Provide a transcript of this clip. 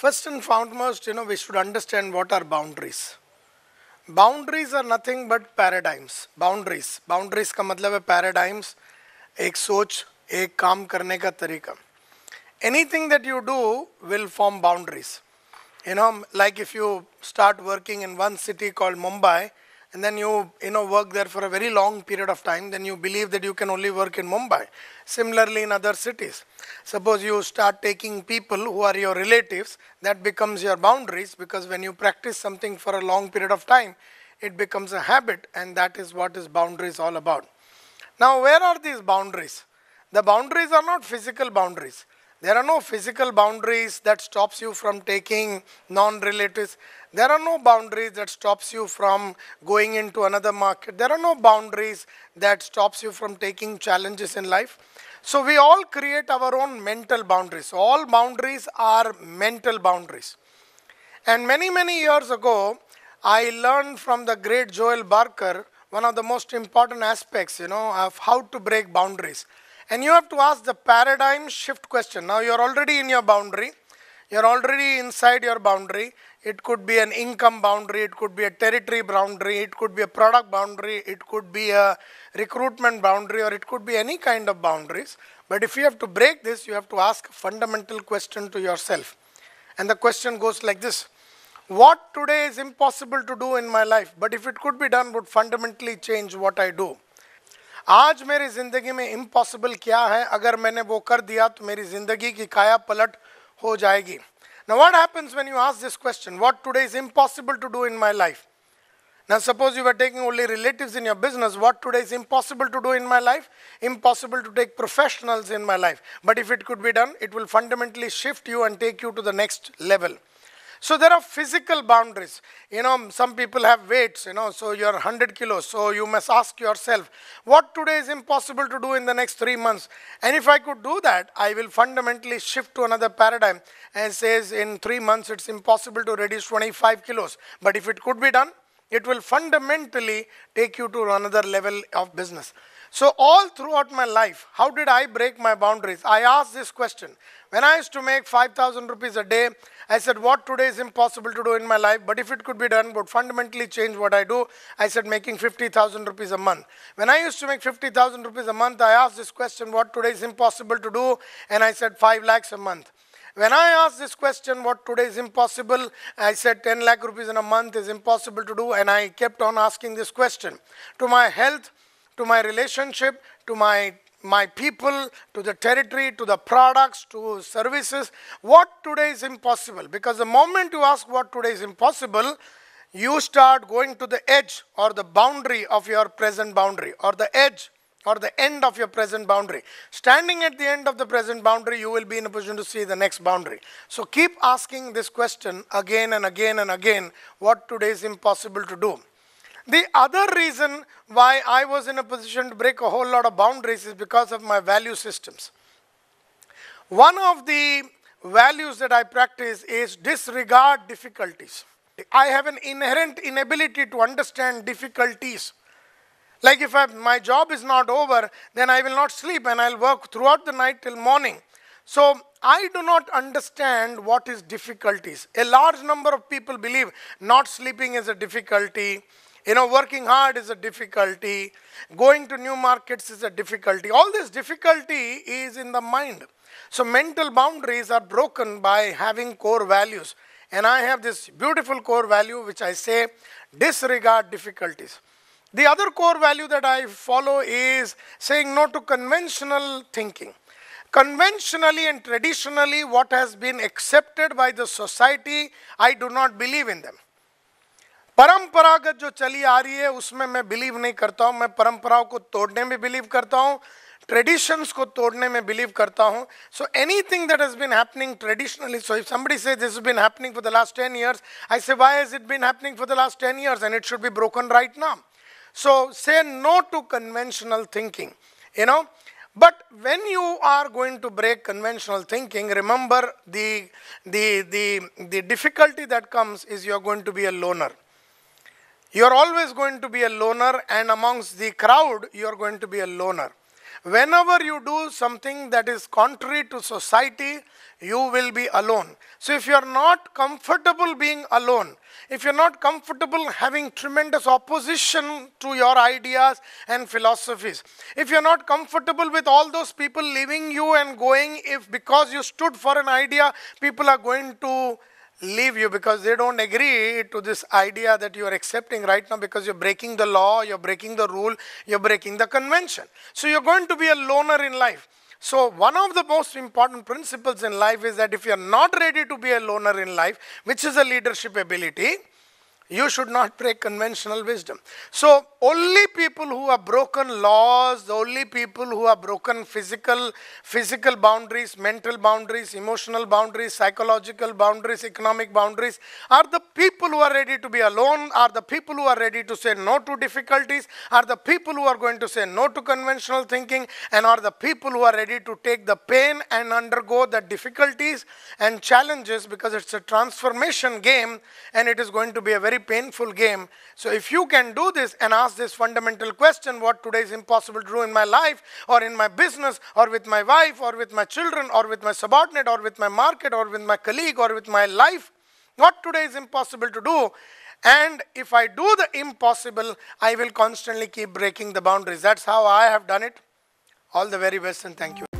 First and foremost, you know, we should understand what are boundaries. Boundaries are nothing but paradigms. Boundaries. Boundaries का मतलब है paradigms, एक सोच, एक काम करने का तरीका. Anything that you do will form boundaries. You know, like if you start working in one city called Mumbai, and then you you know work there for a very long period of time. Then you believe that you can only work in mumbai. Similarly in other cities. Suppose you start taking people who are your relatives that becomes your boundaries because when you practice something for a long period of time it becomes a habit and that is what is boundaries all about. Now where are these boundaries? The boundaries are not physical boundaries there are no physical boundaries that stops you from taking non-relatives. There are no boundaries that stops you from going into another market. There are no boundaries that stops you from taking challenges in life. So we all create our own mental boundaries. All boundaries are mental boundaries. And many, many years ago, I learned from the great Joel Barker one of the most important aspects, you know, of how to break boundaries. And you have to ask the paradigm shift question. Now you're already in your boundary. You're already inside your boundary. It could be an income boundary, it could be a territory boundary, it could be a product boundary, it could be a recruitment boundary, or it could be any kind of boundaries. But if you have to break this, you have to ask a fundamental question to yourself. And the question goes like this What today is impossible to do in my life, but if it could be done, would fundamentally change what I do? आज मेरी ज़िंदगी में impossible क्या है? अगर मैंने वो कर दिया तो मेरी ज़िंदगी की काया पलट हो जाएगी। ना what happens when you ask this question what today is impossible to do in my life ना suppose you are taking only relative in your business what today is impossible to do in my life impossible to take professionals in my life but if it could be done it will fundamentally shift you and take you to the next level So there are physical boundaries. You know, some people have weights, you know, so you're 100 kilos. So you must ask yourself, what today is impossible to do in the next three months? And if I could do that, I will fundamentally shift to another paradigm and says in three months it's impossible to reduce 25 kilos. But if it could be done, it will fundamentally take you to another level of business. So all throughout my life, how did I break my boundaries? I asked this question. When I used to make 5,000 rupees a day, I said, what today is impossible to do in my life, but if it could be done, would fundamentally change what I do. I said, making 50,000 rupees a month. When I used to make 50,000 rupees a month, I asked this question, what today is impossible to do, and I said 5 lakhs a month. When I asked this question, what today is impossible, I said 10 lakh rupees in a month is impossible to do, and I kept on asking this question. To my health, to my relationship, to my my people, to the territory, to the products, to services. What today is impossible? Because the moment you ask what today is impossible, you start going to the edge or the boundary of your present boundary or the edge or the end of your present boundary. Standing at the end of the present boundary, you will be in a position to see the next boundary. So keep asking this question again and again and again what today is impossible to do. The other reason why I was in a position to break a whole lot of boundaries is because of my value systems. One of the values that I practice is disregard difficulties. I have an inherent inability to understand difficulties. Like if I, my job is not over, then I will not sleep and I'll work throughout the night till morning. So I do not understand what is difficulties. A large number of people believe not sleeping is a difficulty, you know, working hard is a difficulty. Going to new markets is a difficulty. All this difficulty is in the mind. So mental boundaries are broken by having core values. And I have this beautiful core value which I say disregard difficulties. The other core value that I follow is saying no to conventional thinking. Conventionally and traditionally, what has been accepted by the society, I do not believe in them. परंपरागत जो चली आ रही है, उसमें मैं believe नहीं करता हूँ। मैं परंपराओं को तोड़ने में बिलीव करता हूँ ट्रेडिशंस को तोड़ने में बिलीव करता हूँ। So anything that has been happening traditionally so if somebody say this been happening for the last 10 years I say why has it been happening for the last 10 years and it should be broken right now so say no to conventional thinking, you know? But when you are going to break conventional thinking, remember the the the the difficulty that comes is you are going to be a loner. You are always going to be a loner, and amongst the crowd, you are going to be a loner. whenever you do something that is contrary to society, you will be alone. So if you are not comfortable being alone, if you're not comfortable having tremendous opposition to your ideas and philosophies, if you're not comfortable with all those people leaving you and going, if because you stood for an idea, people are going to leave you because they don't agree to this idea that you are accepting right now because you're breaking the law, you're breaking the rule, you're breaking the convention. So you're going to be a loner in life. So one of the most important principles in life is that if you're not ready to be a loner in life, which is a leadership ability, you should not break conventional wisdom. So only people who have broken laws, only people who have broken physical, physical boundaries, mental boundaries, emotional boundaries, psychological boundaries, economic boundaries, are the people who are ready to be alone, are the people who are ready to say no to difficulties, are the people who are going to say no to conventional thinking, and are the people who are ready to take the pain and undergo the difficulties and challenges because it's a transformation game and it is going to be a very painful game. So if you can do this and ask this fundamental question, what today is impossible to do in my life or in my business or with my wife or with my children or with my subordinate or with my market or with my colleague or with my life, what today is impossible to do? And if I do the impossible, I will constantly keep breaking the boundaries. That's how I have done it. All the very best and thank you.